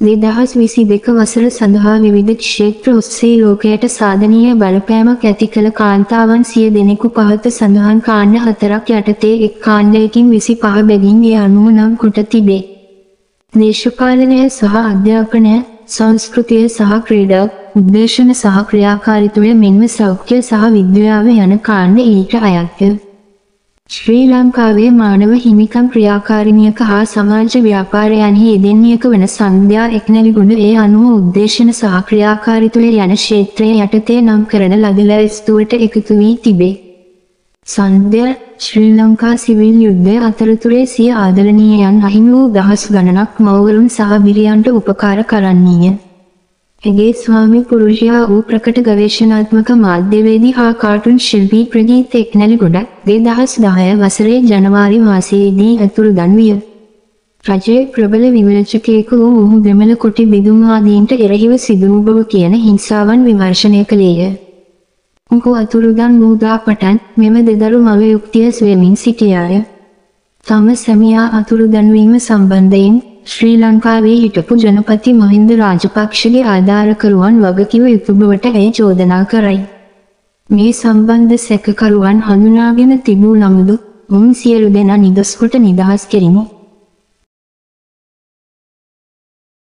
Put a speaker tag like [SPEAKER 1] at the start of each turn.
[SPEAKER 1] දෙදහස් විසි දෙක වසර සඳහා විවිධ ක්ෂේත්‍ර ඔස්සේ ලෝකයට සාධනීය බලපෑමක් ඇති කළ කාන්තාවන් සිය දෙනෙකු පහත සඳහන් කාණ්ඩ හතරක් යටතේ එක් කාණ්ඩයකින් විසි පහ බැගින් ඒ අනුව නම් කොට තිබේ. දේශපාලනය සහ අධ්‍යාපනය සංස්කෘතිය සහ ක්‍රීඩා උද්දේශන සහ ක්‍රියාකාරිත්වය මෙන්ම සෞඛ්‍ය සහ විද්‍යාව යන කාණ්ඩ ඊට අයත්ය. ශ්‍රී ලංකාවේ මානව හිමිකම් ක්‍රියාකාරිනියක හා සමාජ ව්‍යාපාරයන්හි යෙදෙන්නියක වන සංධ්‍යා එක්නැලිගුණ ඒ අනුව උද්දේශන සහ ක්‍රියාකාරිතුවය යන ක්ෂේත්‍රය යටතේ නම් කරන ලද ලැයිස්තුවට එකතු වී තිබේ. සංධ්‍ය ශ්‍රී ලංකා සිවිල් යුද්ධය අතරතුරේ සිය ආදරණීයයන් අහිමි වූ දහස් ගණනක් මවවරුන් සහ බිරියන්ට උපකාර කරන්නීය. ඇගේ ස්වාමි පුරුෂයා වූ ප්‍රකට ගවේෂණාත්මක මාධ්‍යවේදී හා කාටුන් ශිල්පී ප්‍රගීත් එක්නැලි ගොඩක් දෙදහස් දහය වසරේ ජනවාරි මාසයේදී ඇතුළුදන් විය. රජයේ ප්‍රබල විමර්ශකයෙකු වූ ඔහු දෙමළ කොටි බිදුම්වාදීන්ට එරෙහිව සිදුවූ බව කියන හිංසාවන් විමර්ශනය කළේය. ඔහු අතුරුදන් වූදා පටන් මෙම දෙදරු මව යුක්තිය ස්වයමින් සිටියාය. තම සැමියා අතුරුදන්වීම සම්බන්ධයෙන් ශ්‍රී ලංකාවේ හිටපු ජනපති මහින්ද රාජපක්ෂගේ ආධාරකරුවන් වගකිව යුතු බවට ඇය චෝදනා කරයි. මේ සම්බන්ධ සැකකරුවන් හඳුනාගෙන තිබූ නමුදු උන් සියලු දෙනා නිදොස්කොට නිදහස් කෙරිමු.